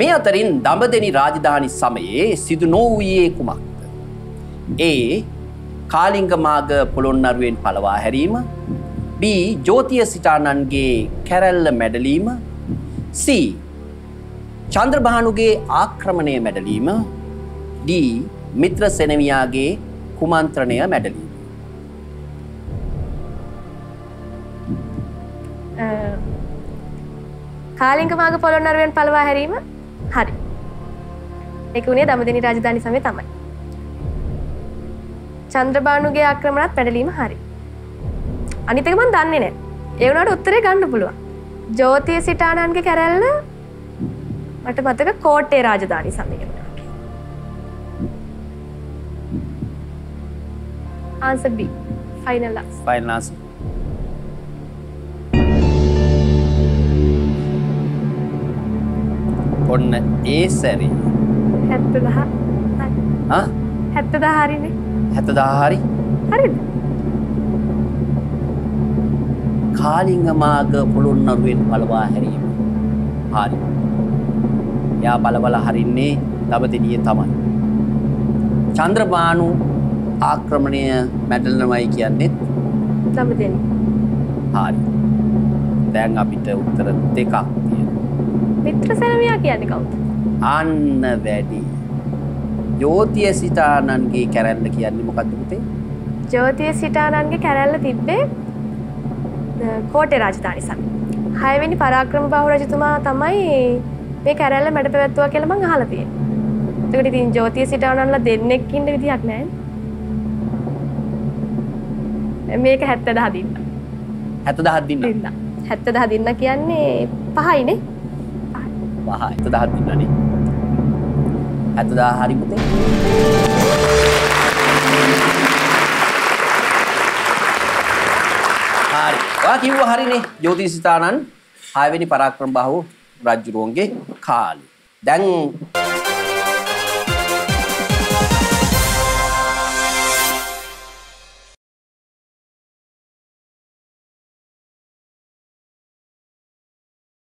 මේ අතරින් දඹදෙනි රාජධානි සමයේ සිදු නොවූයේ කුමක්ද. ඒ කාලිංගමාග පොළොන්නරුවෙන් පලවා හැරීම. B. ජෝතිය සිටානන්ගේ කැරැල්ල මැඩලීම. C. චන්ද්‍රභානුගේ ආක්‍රමණය මැඩලීම. D. මිත්‍ර සෙනවියාගේ කුමන්ත්‍රණය මැඩලීම. කාලිංග මාග පොළොන්නරුවෙන් පලවා හැරීම. හරි. එක වුණේ දමදනි රාජධානි සමය තමයි. චන්ද්‍රබානුගේ ආක්‍රමණත් පැඩලීම හරි. අනිතක මන් දන්නේ නෑ. ඒවනට උත්තරේ ගන්න පුළුවන්. ජෝතිය සිටානන්ගේ කැරැල්ල මට මතක කෝට්ටේ රාජධානි සමයගෙන. ආන්ස B ෆයිනල් ඔන්න ඒ සැරි. හැත්තදහ හැත්තද හරිනේ. හැතදාහරි හරිද? කාලිංගමාග පුළුන්නරුවෙන් පලවා හැරීම. හරි. යා බලබල හරින්නේ දබතිනිය තමයි. චන්ද්‍රබානු ආක්‍රමණය මැටල්නමයි කියන්නෙත් දමදෙන හරි. දැන් අපිට උත්තර දෙකක් තියෙන මිත්‍ර සැනමයා කියන්නේ කවුද අන්න වැඩි යෝතිය සිතානන්ගේ කැරැල්ල කියන්නේ මොකක්ද පුතේ ජෝතිය සිටානන්ගේ කැරැල්ල තිබ්බේ කෝටේ රාජධානි සම හයවෙනි පරාක්‍රම බහු රජතුමා තමයි මේ කැරැල්ල මැඩ පැවැත්තුවා කියලා මං අහලා තියෙනවා. එතකොට ඉතින් ජෝතිය සිටානන්ලා දෙන්නෙක් ඉන්න විදිහක් නැහැ. මේක 70 දින්න. හැත දහත් දින්න දින්න. 70 දින්න කියන්නේ පහයිනේ. පහ එත දහත් දින්නනේ හැතදා හරි පුතේ. හරි. ඔයා කිව්ව හරිනේ. ජෝතිසිතානන් හයවෙනි පරාක්‍රම බහු රජ්ජුරුවන්ගේ කාලේ දැන්